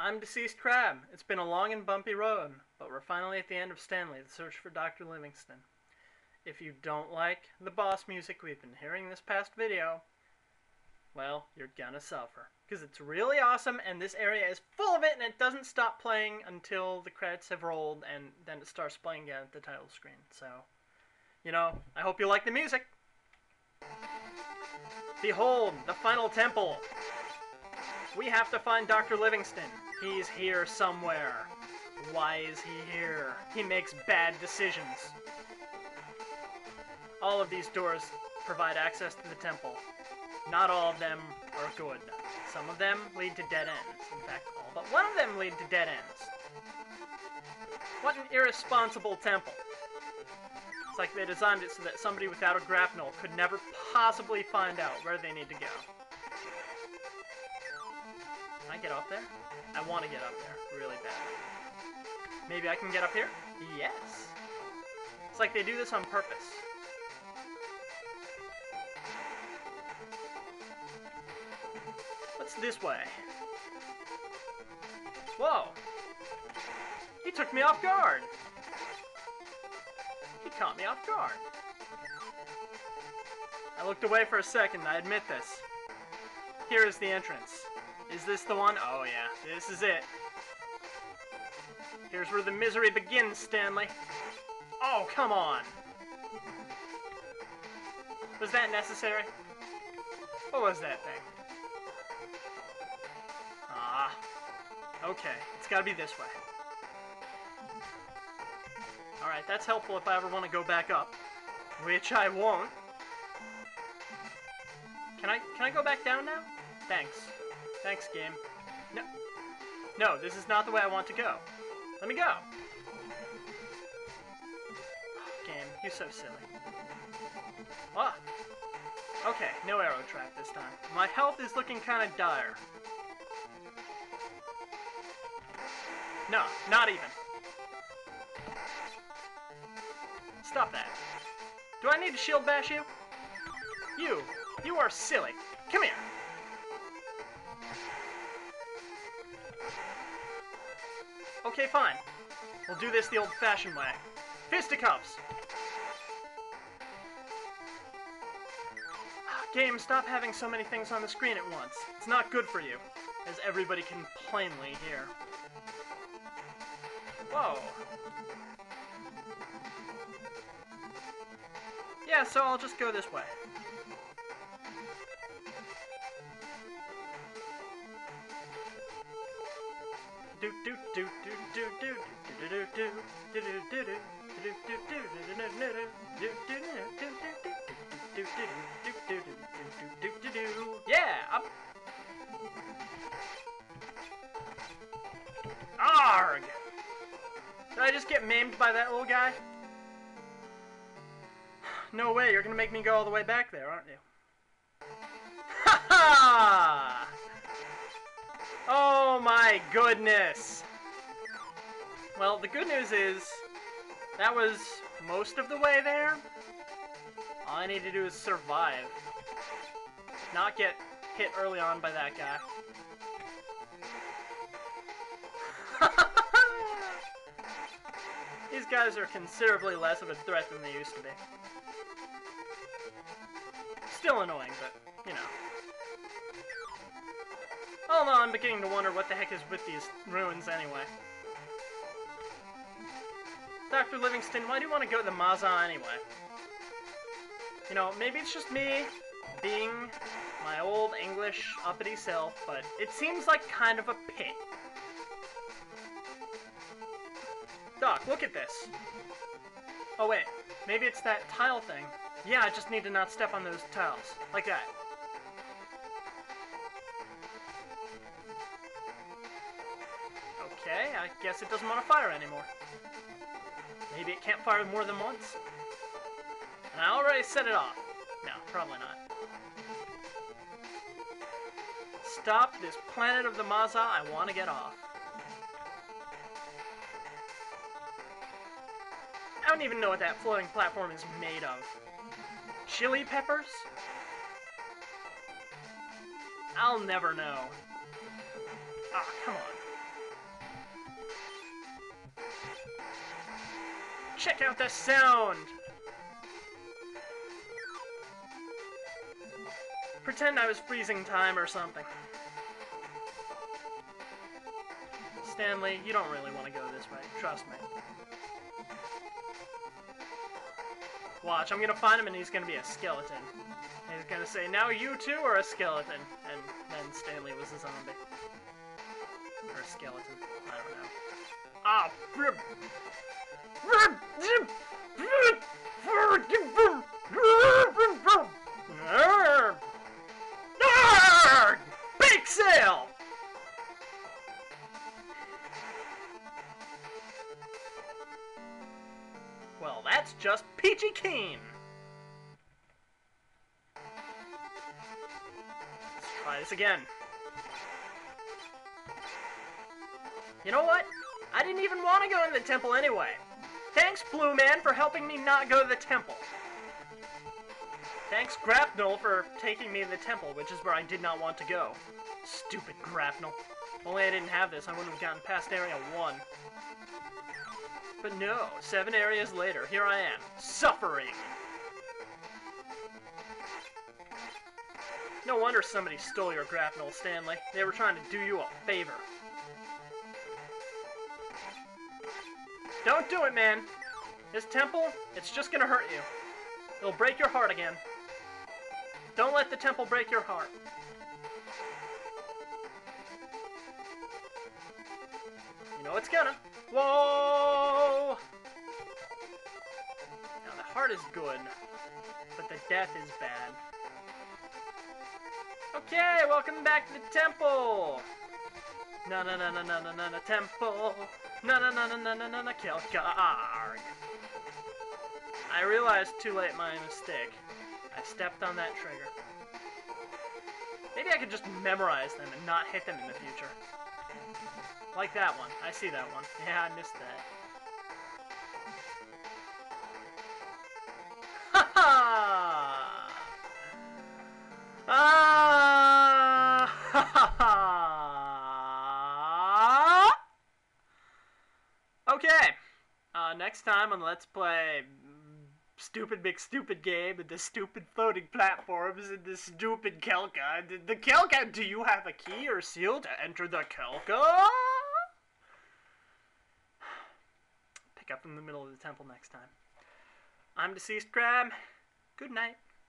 I'm Deceased Crab. It's been a long and bumpy road, but we're finally at the end of Stanley, the search for Dr. Livingston. If you don't like the boss music we've been hearing this past video, well, you're gonna suffer. Because it's really awesome, and this area is full of it, and it doesn't stop playing until the credits have rolled, and then it starts playing again at the title screen. So, you know, I hope you like the music. Behold, the final temple! We have to find Dr. Livingston. He's here somewhere. Why is he here? He makes bad decisions. All of these doors provide access to the temple. Not all of them are good. Some of them lead to dead ends. In fact, all but one of them lead to dead ends. What an irresponsible temple. It's like they designed it so that somebody without a grapnel could never possibly find out where they need to go. I get up there? I want to get up there really bad. Maybe I can get up here? Yes. It's like they do this on purpose. What's this way? Whoa! He took me off guard! He caught me off guard. I looked away for a second, I admit this. Here is the entrance. Is this the one? Oh yeah, this is it. Here's where the misery begins, Stanley. Oh, come on! Was that necessary? What was that thing? Ah. Okay, it's gotta be this way. Alright, that's helpful if I ever want to go back up. Which I won't. Can I can I go back down now? Thanks. Thanks, game. No. No, this is not the way I want to go. Let me go. Game, you're so silly. Ah. Okay, no arrow trap this time. My health is looking kind of dire. No, not even. Stop that. Do I need to shield bash you? You, you are silly. Come here. Okay, fine. We'll do this the old-fashioned way. Fisticuffs! Game, stop having so many things on the screen at once. It's not good for you, as everybody can plainly hear. Whoa. Yeah, so I'll just go this way. Yeah, up. Arg! Did I just get maimed by that little guy? No way, you're gonna make me go all the way back there, aren't you? Goodness! Well, the good news is, that was most of the way there. All I need to do is survive. Not get hit early on by that guy. These guys are considerably less of a threat than they used to be. Still annoying, but, I'm beginning to wonder what the heck is with these ruins anyway. Dr. Livingston, why do you want to go to the Maza anyway? You know, maybe it's just me being my old English uppity self, but it seems like kind of a pit. Doc, look at this. Oh wait, maybe it's that tile thing. Yeah, I just need to not step on those tiles. Like that. Guess it doesn't want to fire anymore. Maybe it can't fire more than once. And I already set it off. No, probably not. Stop this planet of the Maza, I want to get off. I don't even know what that floating platform is made of. Chili peppers? I'll never know. Ah, come on. Check out the sound! Pretend I was freezing time or something. Stanley, you don't really want to go this way. Trust me. Watch, I'm gonna find him and he's gonna be a skeleton. He's gonna say, now you too are a skeleton. And then Stanley was a zombie. Or a skeleton. I don't know. Well, that's just peachy keen. Let's try this again. You know what? I didn't even want to go in the temple anyway. Thanks, Blue Man, for helping me not go to the temple. Thanks, Grapnel, for taking me to the temple, which is where I did not want to go. Stupid Grapnel. Only I didn't have this, I wouldn't have gotten past Area 1. But no, seven areas later, here I am, suffering. No wonder somebody stole your grapnel, Stanley. They were trying to do you a favor. Don't do it, man. This temple, it's just gonna hurt you. It'll break your heart again. Don't let the temple break your heart. You know it's gonna. Whoa! Now the heart is good, but the death is bad. Okay, welcome back to the temple! Na na na na na na na na temple! Na na na na na na na na Kelkarg! I realized too late my mistake. I stepped on that trigger. Maybe I could just memorize them and not hit them in the future. Like that one. I see that one. Yeah, I missed that. Next time on Let's Play mm, Stupid Big Stupid Game and the stupid floating platforms and the stupid Kelka. The, the Kelka, do you have a key or seal to enter the Kelka? Pick up in the middle of the temple next time. I'm Deceased Crab. Good night.